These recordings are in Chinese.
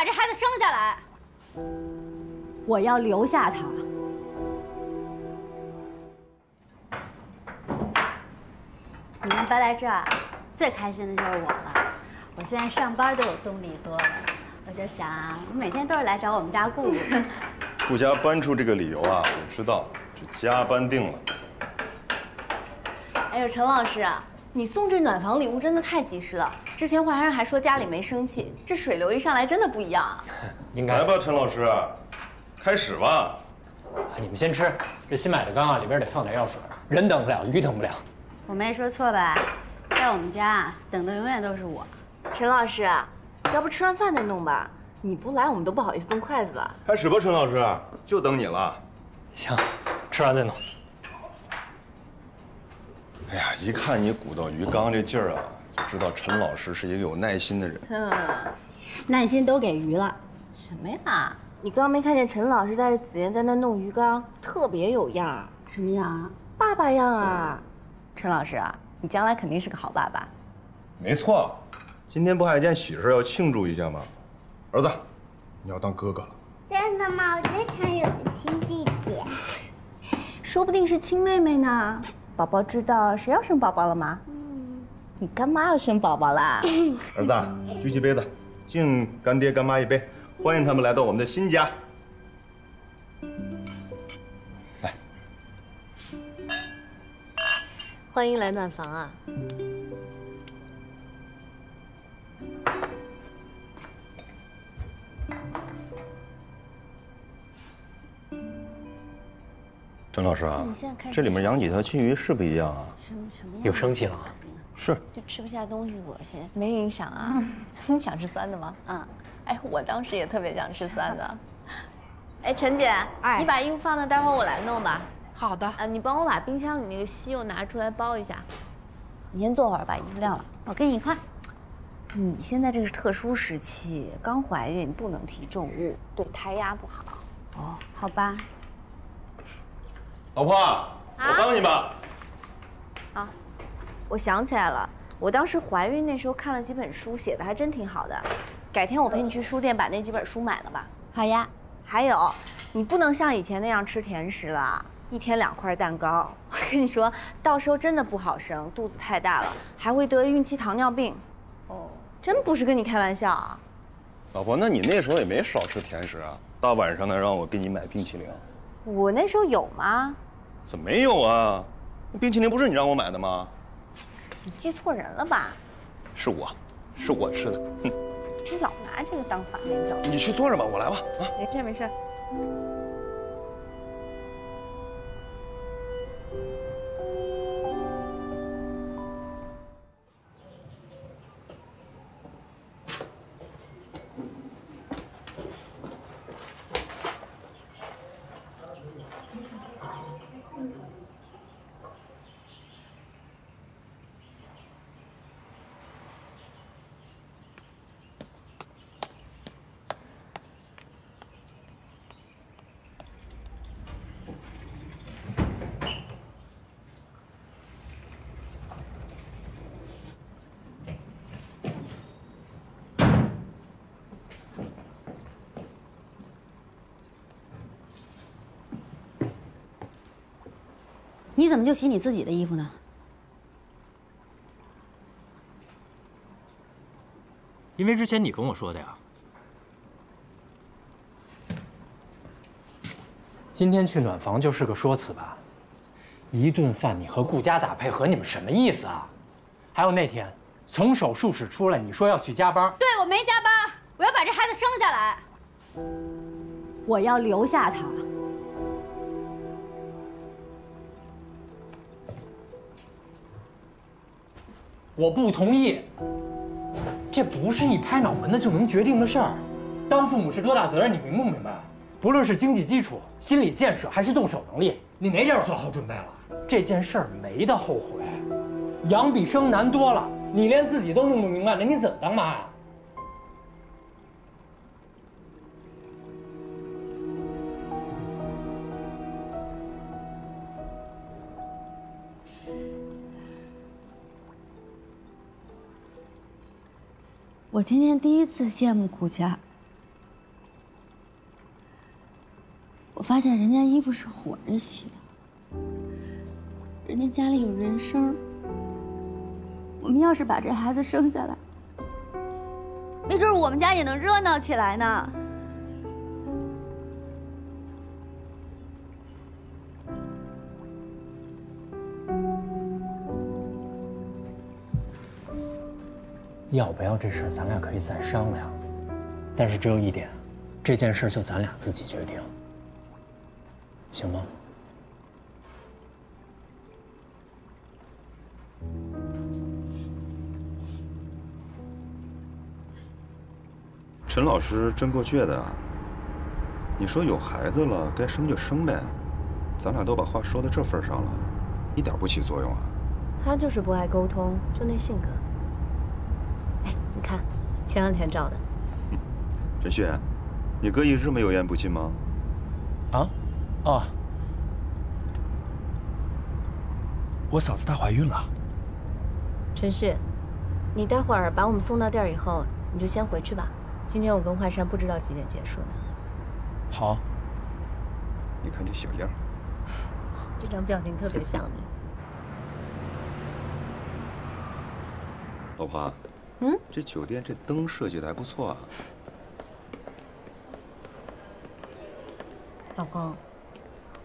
把这孩子生下来，我要留下他。你们搬来这儿，最开心的就是我了。我现在上班都有动力多了，我就想，我每天都是来找我们家顾顾的。顾家搬出这个理由啊，我知道，这家搬定了。哎呦，陈老师，你送这暖房礼物真的太及时了。之前华山还说家里没生气，这水流一上来真的不一样啊。应该来吧，陈老师，开始吧。你们先吃，这新买的缸啊，里边得放点药水，人等不了，鱼等不了。我没说错吧？在我们家等的永远都是我。陈老师，要不吃完饭再弄吧？你不来，我们都不好意思动筷子了。开始吧，陈老师，就等你了。行，吃完再弄。哎呀，一看你鼓捣鱼缸这劲儿啊，就知道陈老师是一个有耐心的人。嗯，耐心都给鱼了。什么呀？你刚刚没看见陈老师带着紫嫣在那弄鱼缸，特别有样儿，什么样啊？爸爸样啊！陈老师啊，你将来肯定是个好爸爸。没错，今天不还有件喜事要庆祝一下吗？儿子，你要当哥哥了。真的吗？我真想有个亲弟弟。说不定是亲妹妹呢。宝宝知道谁要生宝宝了吗？嗯，你干妈要生宝宝啦。儿子，举起杯子，敬干爹干妈一杯，欢迎他们来到我们的新家。来，欢迎来暖房啊！陈老师啊你现在看这里面养几条金鱼是不一样啊？什么什么样？有生气了啊？是，就吃不下东西，恶心，没影响啊。你想吃酸的吗？嗯，哎，我当时也特别想吃酸的。哎，陈姐，哎你把衣服放那，待会儿我来弄吧。好的，啊，你帮我把冰箱里那个西柚拿出来包一下。你先坐会儿，把衣服晾了。我跟你一块儿。你现在这是特殊时期，刚怀孕，不能提重物，对胎压不好。哦，好吧。老婆，我帮你吧。啊我想起来了，我当时怀孕那时候看了几本书，写的还真挺好的。改天我陪你去书店把那几本书买了吧。好呀。还有，你不能像以前那样吃甜食了，一天两块蛋糕。我跟你说，到时候真的不好生，肚子太大了，还会得孕期糖尿病。哦，真不是跟你开玩笑啊。老婆，那你那时候也没少吃甜食啊？大晚上的让我给你买冰淇淋，我那时候有吗？怎么没有啊？那冰淇淋不是你让我买的吗？你记错人了吧？是我，是我吃的。哼，你老拿这个当反面教材。你去坐着吧，我来吧。啊，没事没事。你怎么就洗你自己的衣服呢？因为之前你跟我说的呀。今天去暖房就是个说辞吧？一顿饭你和顾家打配合，你们什么意思啊？还有那天从手术室出来，你说要去加班，对我没加班，我要把这孩子生下来，我要留下他。我不同意。这不是一拍脑门子就能决定的事儿。当父母是多大责任，你明不明白？不论是经济基础、心理建设，还是动手能力，你哪点做好准备了？这件事儿没得后悔。养比生难多了，你连自己都弄不明白，那你怎么当妈呀？我今天第一次羡慕顾家。我发现人家衣服是火着洗的，人家家里有人声。我们要是把这孩子生下来，没准我们家也能热闹起来呢。要不要这事儿，咱俩可以再商量。但是只有一点，这件事就咱俩自己决定，行吗？陈老师真够倔的啊！你说有孩子了，该生就生呗，咱俩都把话说到这份上了，一点不起作用啊！他就是不爱沟通，就那性格。看，前两天照的。陈旭，你哥一直这么油盐不进吗？啊？哦。我嫂子她怀孕了。陈旭，你待会儿把我们送到店儿以后，你就先回去吧。今天我跟华山不知道几点结束呢。好。你看这小样。这张表情特别像你。老婆。嗯。这酒店这灯设计的还不错啊。老公。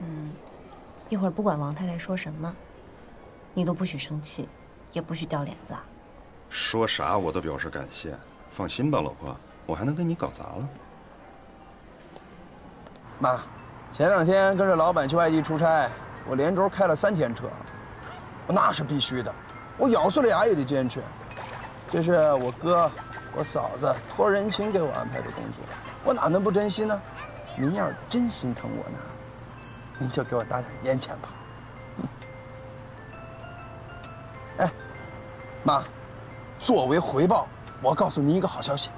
嗯。一会儿不管王太太说什么，你都不许生气，也不许掉脸子。说啥我都表示感谢。放心吧，老婆。我还能跟你搞砸了？妈，前两天跟着老板去外地出差，我连轴开了三天车，那是必须的，我咬碎了牙也得坚持。这是我哥、我嫂子托人情给我安排的工作，我哪能不珍惜呢？您要是真心疼我呢，您就给我打点烟钱吧。哎，妈，作为回报，我告诉您一个好消息。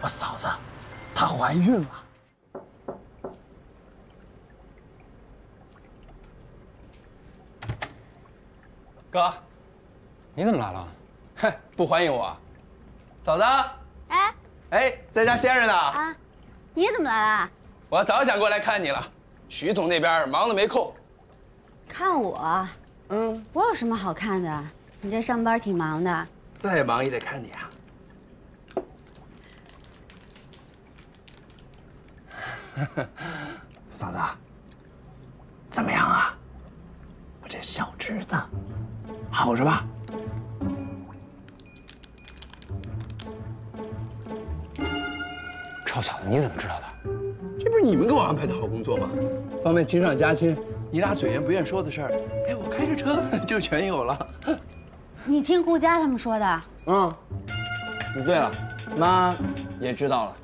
我嫂子，她怀孕了。哥，你怎么来了？哼，不欢迎我？嫂子，哎，哎，在家歇着呢。啊，你怎么来了？我早想过来看你了，徐总那边忙得没空。看我？嗯，我有什么好看的？你这上班挺忙的。再忙也得看你啊。嫂子，怎么样啊？我这小侄子好着吧？臭小子，你怎么知道的？这不是你们给我安排的好工作吗？方便亲上加亲，你俩嘴严不愿说的事儿，哎，我开着车 就全有了。你听顾佳他们说的？嗯。对了，妈也知道了。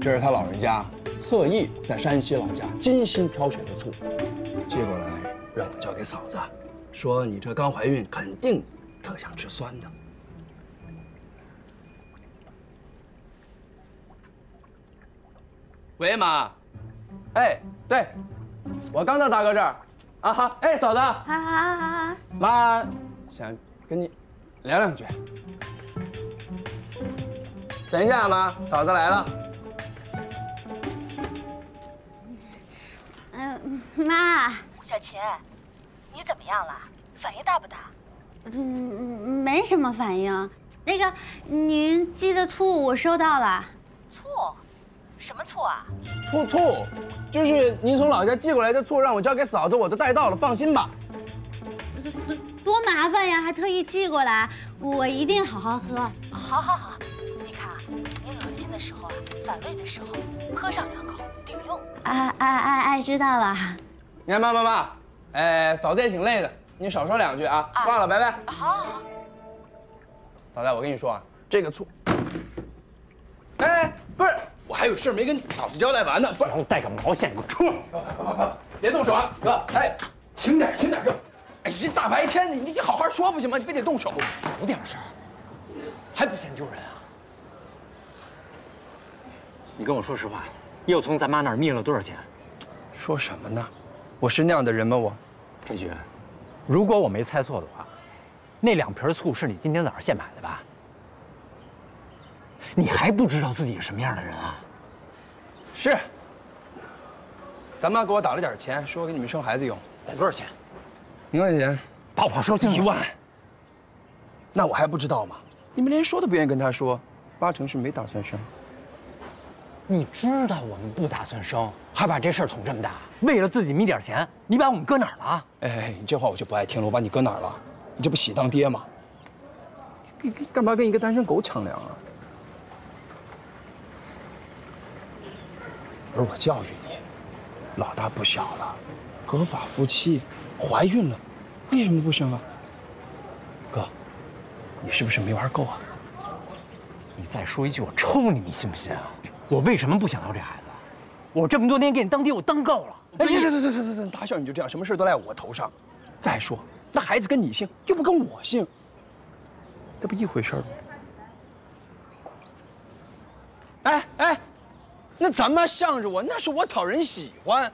这是他老人家特意在山西老家精心挑选的醋，寄过来让我交给嫂子，说你这刚怀孕，肯定特想吃酸的。喂，妈。哎，对，我刚到大哥这儿。啊好，哎，嫂子。啊啊啊！妈想跟你聊两句。等一下，妈，嫂子来了。嗯妈，小琴，你怎么样了？反应大不大？嗯，没什么反应。那个，您寄的醋我收到了。醋？什么醋啊？醋醋，就是您从老家寄过来的醋，让我交给嫂子，我都带到了，放心吧。多麻烦呀，还特意寄过来，我一定好好喝。好，好，好。你看啊，你恶心的时候啊，反胃的时候，喝上两口顶用。哎哎哎哎，知道了。你看，妈妈妈，哎，嫂子也挺累的，你少说两句啊。挂了，拜拜。好，好。嫂子，我跟你说啊，这个醋。哎，不是，我还有事没跟嫂子交代完呢。不是，带个毛线，给我出来！别动手啊，哥。哎，轻点，轻点，哥。哎，这大白天的，你你好好说不行吗？你非得动手，小点声，还不嫌丢人啊？你跟我说实话，又从咱妈那儿密了多少钱？说什么呢？我是那样的人吗？我，陈旭，如果我没猜错的话，那两瓶醋是你今天早上现买的吧？你还不知道自己是什么样的人啊？是。咱妈给我打了点钱，说给你们生孩子用。打多少钱？一万块钱。把话说清楚。一万。那我还不知道吗？你们连说都不愿意跟他说，八成是没打算生。你知道我们不打算生，还把这事儿捅这么大，为了自己眯点钱，你把我们搁哪儿了？哎，你这话我就不爱听了。我把你搁哪儿了？你这不喜当爹吗？你干嘛跟一个单身狗抢粮啊？不是我教育你，老大不小了，合法夫妻，怀孕了，为什么不生啊？哥，你是不是没玩够啊？你再说一句，我抽你，你信不信啊？我为什么不想要这孩子？我这么多年给你当爹，我当够了。哎，行行行行行行，打小你就这样，什么事都赖我头上。再说，那孩子跟你姓，又不跟我姓，这不一回事吗？哎哎，那咱妈向着我，那是我讨人喜欢。